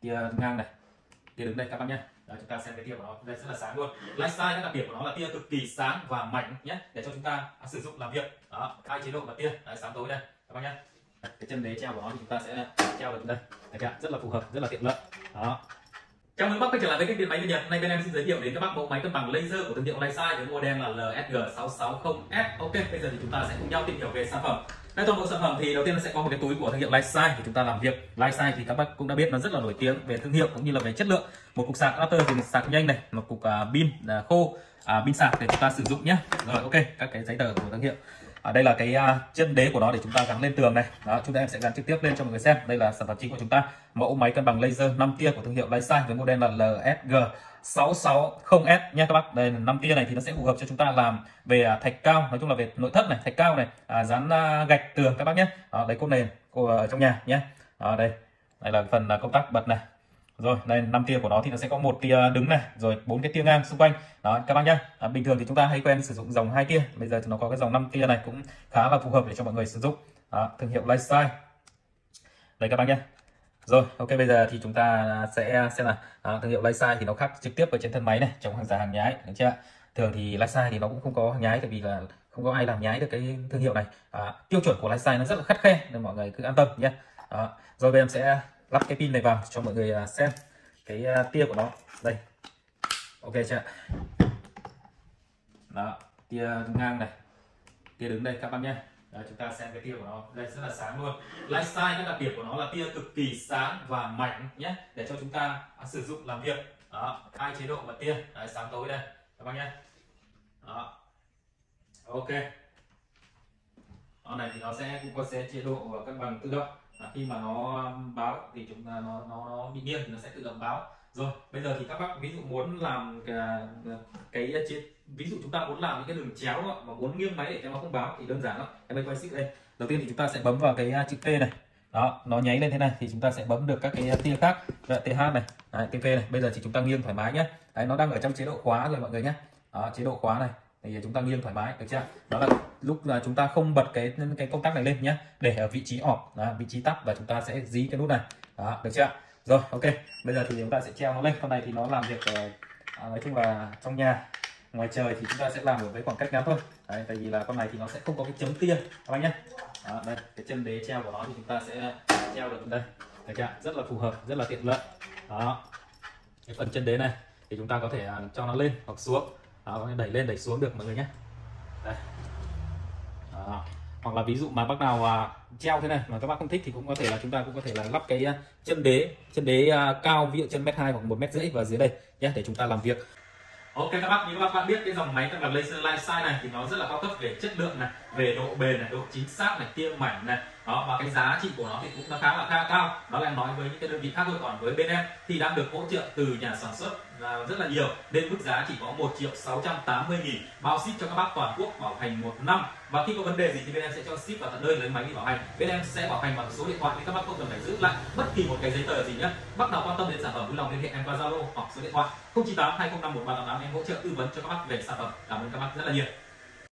tia ngang này. Tia đứng đây các bác nhé Đấy, chúng ta xem cái tia của nó. Đây rất là sáng luôn. Lifestyle cái đặc điểm của nó là tia cực kỳ sáng và mạnh nhé để cho chúng ta sử dụng làm việc. Đó hai chế độ bật tia. Đấy, sáng tối đây các bác nhé cái chân đế treo của nó thì chúng ta sẽ treo được đây. Đấy, rất là phù hợp rất là tiện lợi. Đó. Chào mừng bác quay trở lại với kênh điện máy Nhật. Hôm nay bên em xin giới thiệu đến các bác mẫu máy cân bằng laser của thương hiệu Lifesize với model là LSG660S. Ok, bây giờ thì chúng ta sẽ cùng nhau tìm hiểu về sản phẩm. Đây toàn bộ sản phẩm thì đầu tiên nó sẽ có một cái túi của thương hiệu Lifesize thì chúng ta làm việc. Lifesize thì các bác cũng đã biết nó rất là nổi tiếng về thương hiệu cũng như là về chất lượng. Một cục sạc adapter thì sạc nhanh này, một cục à, pin uh, khô, uh, pin sạc để chúng ta sử dụng nhé. Rồi ok, các cái giấy tờ của thương hiệu ở đây là cái uh, chân đế của nó để chúng ta gắn lên tường này. Đó chúng ta em sẽ gắn trực tiếp lên cho mọi người xem. Đây là sản phẩm chính của chúng ta. Mẫu máy cân bằng laser 5 tia của thương hiệu Lifesize với model là LSG 660S nha các bác. Đây là 5 tia này thì nó sẽ phù hợp cho chúng ta làm về à, thạch cao nói chung là về nội thất này thạch cao này à, dán gạch tường các bác nhé. Đó, đấy cốt nền của trong nhà nhé. Đó, đây. Đây là phần công tắc bật này rồi đây năm tia của nó thì nó sẽ có một tia đứng này rồi bốn cái tia ngang xung quanh. Đó các bác nhá. À, bình thường thì chúng ta hay quen sử dụng dòng hai tia. Bây giờ thì nó có cái dòng 5 tia này cũng khá là phù hợp để cho mọi người sử dụng. Đó, thương hiệu lifestyle. Đây các bác nhé rồi ok bây giờ thì chúng ta sẽ xem là à, thương hiệu lifestyle thì nó khác trực tiếp ở trên thân máy này trong hàng giả hàng nhái. Được chưa thường thì lifestyle thì nó cũng không có hàng nhái tại vì là không có ai làm nhái được cái thương hiệu này. À, tiêu chuẩn của lifestyle nó rất là khắt khe nên mọi người cứ an tâm nhé à, rồi bây em sẽ lắp cái pin này vào cho mọi người à, xem cái à, tia của nó. Đây. Ok chưa đó tia ngang này. Tia đứng đây các bạn nhé. Đấy, chúng ta xem cái tia của nó. Đây rất là sáng luôn. Lifestyle cái đặc điểm của nó là tia cực kỳ sáng và mạnh nhé để cho chúng ta sử dụng làm việc. Đó hai chế độ bật tia. Đấy, sáng tối đây các bạn nhé. Đó. Ok. Con này thì nó sẽ cũng có sẽ chế độ cân bằng tự động. À, khi mà nó um, báo thì chúng ta nó nó, nó bị nghiêng thì nó sẽ tự động báo. Rồi bây giờ thì các bác ví dụ muốn làm à, cái, à, cái ví dụ chúng ta muốn làm những cái đường chéo đó, mà muốn nghiêng máy để cho nó không báo thì đơn giản lắm. Em đây quay xích đây. Đầu tiên thì chúng ta sẽ bấm vào cái chữ T này. Đó nó nháy lên thế này thì chúng ta sẽ bấm được các cái tia khác. Th này. Đấy, TV này. Bây giờ thì chúng ta nghiêng thoải mái nhé đấy, nó đang ở trong chế độ khóa rồi mọi người nhé đó, chế độ khóa này thì chúng ta nghiêng thoải mái được chưa? Đó là lúc là chúng ta không bật cái cái công tắc này lên nhé để ở vị trí off đó, vị trí tắt và chúng ta sẽ dí cái nút này. Đó, được chưa? Rồi ok. Bây giờ thì chúng ta sẽ treo nó lên. Con này thì nó làm việc ở, à, nói chung là trong nhà. Ngoài trời thì chúng ta sẽ làm ở với khoảng cách ngắn thôi. Đấy, tại vì là con này thì nó sẽ không có cái chấm tia các anh nhé đó, đây cái chân đế treo của nó thì chúng ta sẽ treo được đây. Được chưa? Rất là phù hợp rất là tiện lợi. Đó cái phần chân đế này thì chúng ta có thể à, cho nó lên hoặc xuống đó, đẩy lên đẩy xuống được mọi người nhé đây. Đó. hoặc là ví dụ mà bác nào à, treo thế này mà các bác không thích thì cũng có thể là chúng ta cũng có thể là lắp cái à, chân đế chân đế à, cao ví dụ chân mét hai hoặc một mét rưỡi vào dưới đây nhé để chúng ta làm việc Ok các bác, như các bác biết cái dòng máy cân bằng laser lifestyle này thì nó rất là cao cấp về chất lượng này, về độ bền này, độ chính xác này, tiêm mảnh này. Đó và cái giá trị của nó thì cũng nó khá là khá cao. Đó là em nói với những cái đơn vị khác thôi còn với bên em thì đang được hỗ trợ từ nhà sản xuất là rất là nhiều. Nên mức giá chỉ có 1 triệu 680 nghìn. Bao ship cho các bác toàn quốc bảo hành một năm. Và khi có vấn đề gì thì bên em sẽ cho ship vào tận nơi lấy máy đi bảo hành. Bên em sẽ bảo hành bằng số điện thoại nên các bác không cần phải giữ lại bất kỳ một cái giấy tờ gì nhé bác nào quan tâm đến sản phẩm vui lòng liên hệ em qua zalo hoặc số điện thoại 098 205 1388 em hỗ trợ tư vấn cho các bác về sản phẩm. Cảm ơn các bác rất là nhiều.